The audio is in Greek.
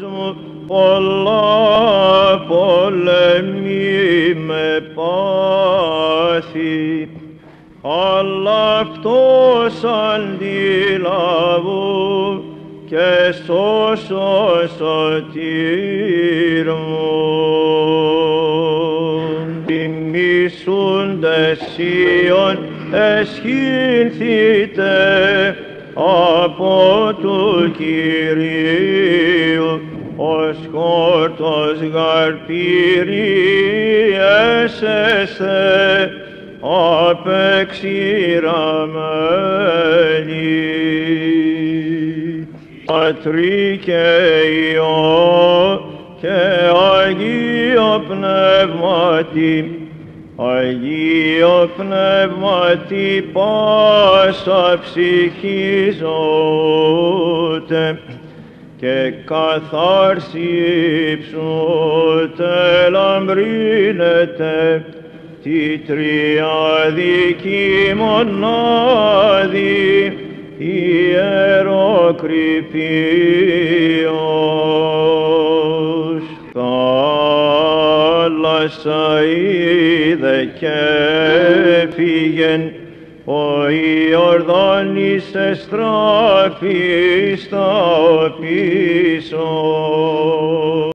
μου πολλά πολεμή με πάθη, αλλά αυτός αντιλαβού και σώσο σωτήρ μου. Τιμήσονται Σιών εσχύνθητε από του Κυρίου ως χόρτος γαρπηρίες απεξηραμένοι. Πατρί και Υιό και Αγίο Πνεύματι, Αγίο Πνεύματι πάσα ψυχή ζώτε και καθάρσι ψούτε λαμπρύνετε τη τριαδική μονάδη ιεροκρηπίος. Θάλασσα είδε και φύγεν ο Ιορδάνης εστράφη στα πίσω.